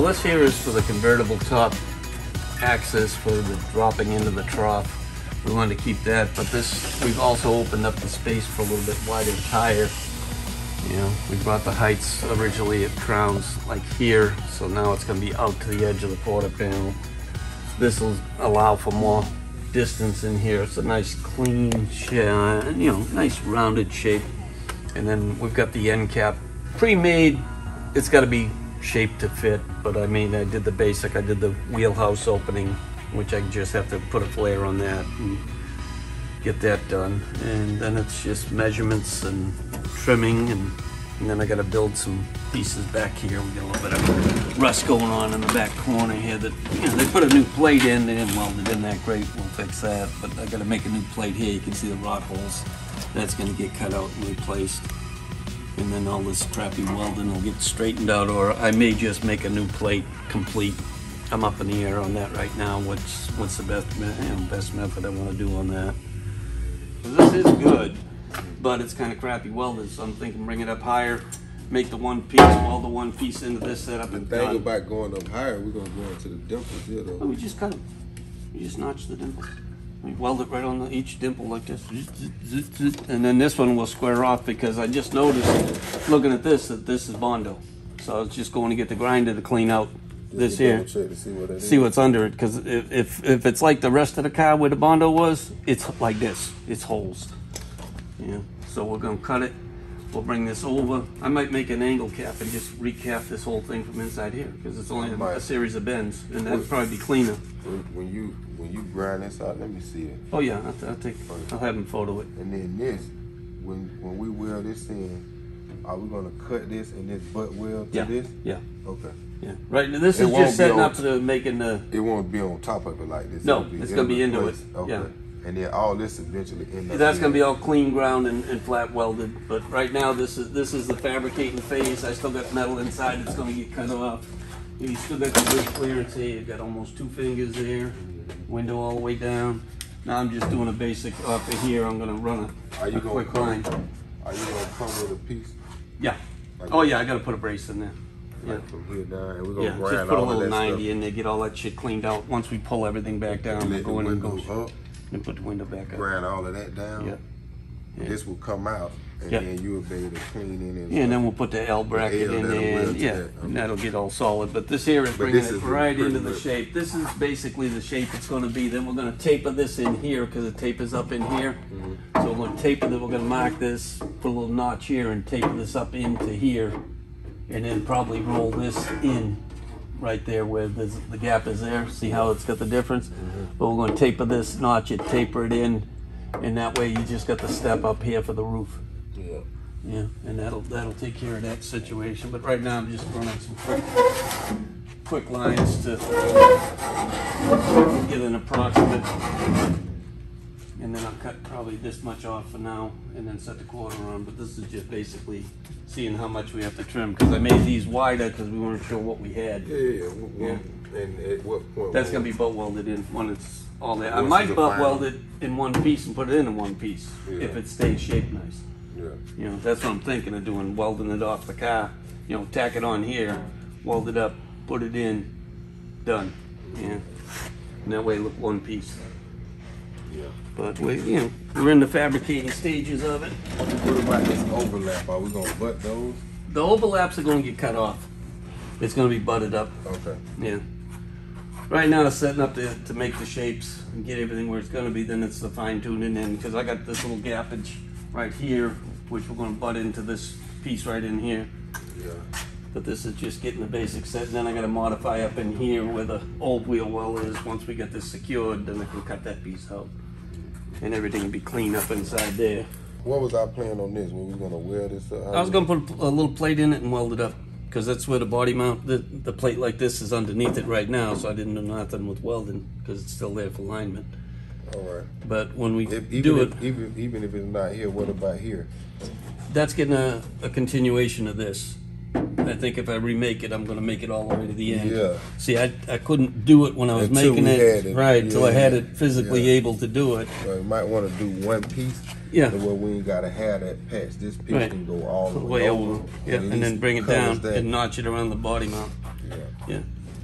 this here is for the convertible top axis for the dropping into the trough. We wanted to keep that, but this, we've also opened up the space for a little bit wider tire. You know, we brought the heights originally at crowns like here, so now it's gonna be out to the edge of the quarter panel. This will allow for more distance in here. It's a nice clean, you know, nice rounded shape. And then we've got the end cap pre-made. It's got to be shaped to fit, but I mean, I did the basic. I did the wheelhouse opening, which I just have to put a flare on that and get that done. And then it's just measurements and trimming and and then I got to build some pieces back here. We got a little bit of rust going on in the back corner here that, you know, they put a new plate in. They didn't weld it in that great. We'll fix that. But I got to make a new plate here. You can see the rot holes. That's going to get cut out and replaced. And then all this crappy welding will get straightened out or I may just make a new plate complete. I'm up in the air on that right now. What's what's the best, you know, best method I want to do on that. This is good but it's kind of crappy welded, so I'm thinking bring it up higher, make the one piece, weld the one piece into this setup and thing done. about going up higher, we're gonna go into the dimples here Oh, though. we just cut them. We just notch the dimples. We weld it right on the, each dimple like this. And then this one will square off because I just noticed, looking at this, that this is Bondo. So I was just going to get the grinder to clean out this to here. to see what see what's under it because if, if if it's like the rest of the car where the bondo was it's like this it's holes yeah so we're gonna cut it we'll bring this over i might make an angle cap and just recap this whole thing from inside here because it's only a, a series of bends and that'd probably be cleaner When, you when you grind this out, let me see it. oh yeah i'll, I'll take i'll have him photo it And then this, when when we weld this in, are we gonna cut this and this butt weld to yeah this? yeah Okay. yeah right now, this It is just setting on- up to making the It won't be on top of it like this. No, It'll it's it'll gonna be into replace- it. Okay. Yeah. And then all this eventually end up. That's gonna be all clean ground and, and flat welded, but right now this is this is the fabricating phase. I still got metal inside that's gonna get cut off. You still got the good clearance here. You've got almost two fingers there. Window all the way down. Now I'm just doing a basic off of here. I'm gonna run a, Are you a gonna quick come- line. Are you gonna come with a piece Yeah. Like- Oh yeah, I gotta put a brace in there. Yeah. from here down, and we're gonna Yeah, grind just put a little 90 stuff. in there, get all that shit cleaned out. Once we pull everything back down, we'll Let the go in and go up, and put the window back up. grind all of that down. Yeah. Yeah. This will come out, and Yeah. then you'll be able to clean in and. Yeah, and then we'll put the L bracket L in there, and yeah, that, okay. and that'll get all solid. But this here is bringing it is right into the shape. This is basically the shape it's gonna be. Then we're gonna taper this in here, because the tape is up in here. Mm-hmm. So we're gonna taper, then we're gonna mark this, put a little notch here, and taper this up into here. And then probably roll this in right there where the gap is there. See how it's got the difference? Mm-hmm. But we're gonna taper this, notch it, taper it in, and that way you just got the step up here for the roof. Yeah. Yeah, and that'll that'll take care of that situation. But right now I'm just running some quick quick lines to get an approximate. And then I'll cut probably this much off for now and then set the quarter on. But this is just basically seeing how much we have to trim because I made these wider because we weren't sure what we had. Yeah, yeah. w- And at what point? That's gonna be butt welded in when it's all there. I might butt weld it in one piece and put it in in one piece Yeah. if it stays shaped nice. Yeah. You know, that's what I'm thinking of doing, welding it off the car. You know, tack it on here, weld it up, put it in, done. Yeah. And that way, look one piece. Yeah. But we, you know, we're in the fabricating stages of it. What about this overlap? Are we gonna butt those? The overlaps are going to get cut off. It's going to be butted up. Okay. Yeah. Right now, it's setting up to, to make the shapes and get everything where it's going to be. Then it's the fine tuning in because I got this little gappage right here, which we're going to butt into this piece right in here. Yeah. But this is just getting the basic set. And Then I got to modify up in here where the old wheel well is. Once we get this secured, then I can cut that piece out, and everything will be clean up inside there. What was our plan on this? Were we gonna weld this up? I was gonna put a little plate in it and weld it up, because that's where the body mount, the, the plate like this is underneath it right now, so I didn't do nothing with welding, because it's still there for alignment. All right. But when we If, even do it, even even if it's not here, what about here? that's getting a, a continuation of this. I think if I remake it, I'm gonna make it all the way to the end. Yeah. See, I, I couldn't do it when I was Until making we it, had it. right, until I had it physically Yeah. able to do it. So you might want to do one piece. Yeah. Where we ain't gotta have that patch. This piece Right. can go all the way, Way over. over, yeah, at and then bring it down that. and notch it around the body mount. Yeah.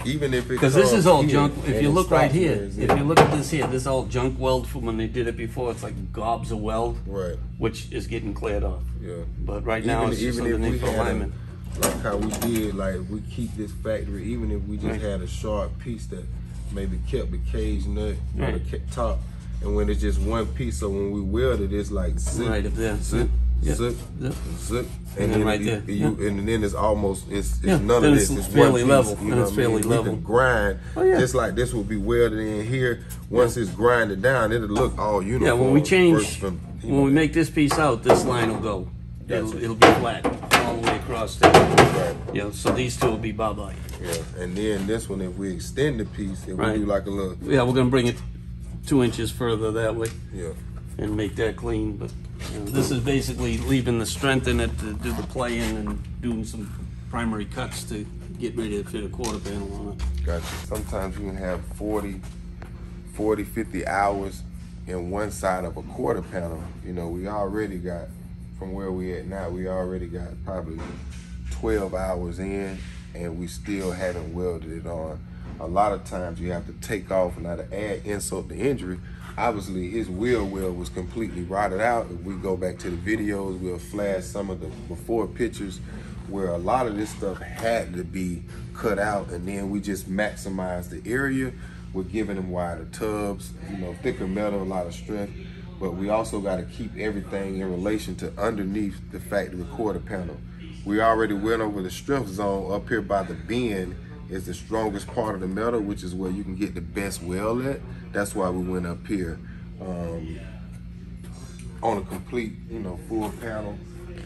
Even if it Because this is all here junk. If you look right here, if you look at this here, this is all junk weld from when they did it before. It's like gobs of weld, right, which is getting cleared off. yeah. But right now it's just underneath alignment. a, like how we did, like we keep this factory, even if we just Right. had a sharp piece that maybe kept the cage nut on Right. the ca- top, and when it's just one piece, so when we weld it, it's like zip, Right up there. zip, Yeah. zip, Yep. zip, And then right you- there. you, and then it's almost it's, it's Yeah, none then of it's this. It's fairly one level. Piece, you know it's what I mean? fairly We level. can grind, Oh, yeah. just like this will be welded in here. Once it's grinded down, it'll look all uniform. Yeah, when we change, from, when know, we make this piece out, this line will go. It'll, it'll be flat all the way across there. Right. Yeah, so these two will be bye-bye. Yeah, and then this one, if we extend the piece, Right. we do like a little, Yeah, we're gonna bring it two inches further that way yeah, and make that clean, but you know, this is basically leaving the strength in it to do the play-in and doing some primary cuts to get ready to fit a quarter panel on it. gotcha. Sometimes you can have 40, 40, 50 hours in one side of a quarter panel. You know, we already got, from where we at now, we already got probably 12 hours in and we still haven't welded it on. A lot of times you have to take off and now to add insult to injury. Obviously his wheel well was completely rotted out. If we go back to the videos, we'll flash some of the before pictures where a lot of this stuff had to be cut out and then we just maximize the area. We're giving them wider tubs, you know, thicker metal, a lot of strength. But we also got to keep everything in relation to underneath the factory quarter panel. We already went over the strength zone up here by the bend is the strongest part of the metal, which is where you can get the best weld at. That's why we went up here um, on a complete, you know, full panel.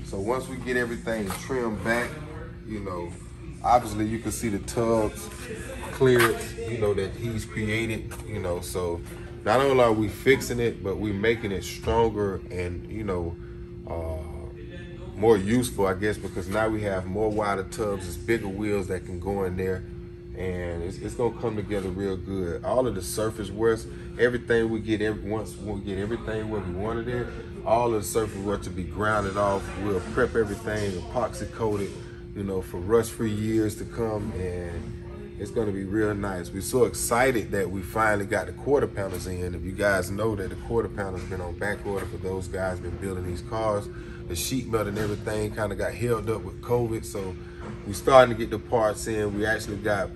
So once we get everything trimmed back, you know, obviously you can see the tubs clearance, you know, that he's created, you know, so not only are we fixing it, but we're making it stronger and, you know, uh, more useful, I guess, because now we have more wider tubs, it's bigger wheels that can go in there, and it's, it's gonna come together real good. All of the surface works, everything we get every once we get everything where we wanted it, all of the surface work to be grounded off. We'll prep everything, epoxy coated, you know, for rust-free years to come, and it's gonna be real nice. We're so excited that we finally got the quarter pounders in. If you guys know that the quarter pounder's been on back order for those guys been building these cars, the sheet metal and everything kind of got held up with COVID. So we're starting to get the parts in. We actually got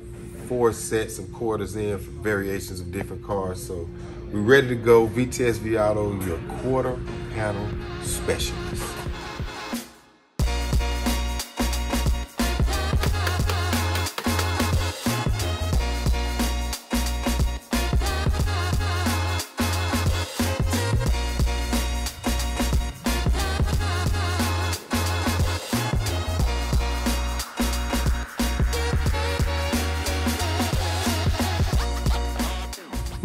four sets of quarters in for variations of different cars. So we're ready to go. VTSV Auto, your quarter panel specialist.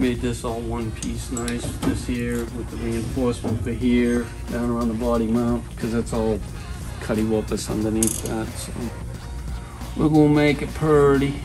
Made this all one piece nice, this here with the reinforcement for here, down around the body mount, because that's all cutty wupus underneath that, so. We're gonna make it pretty.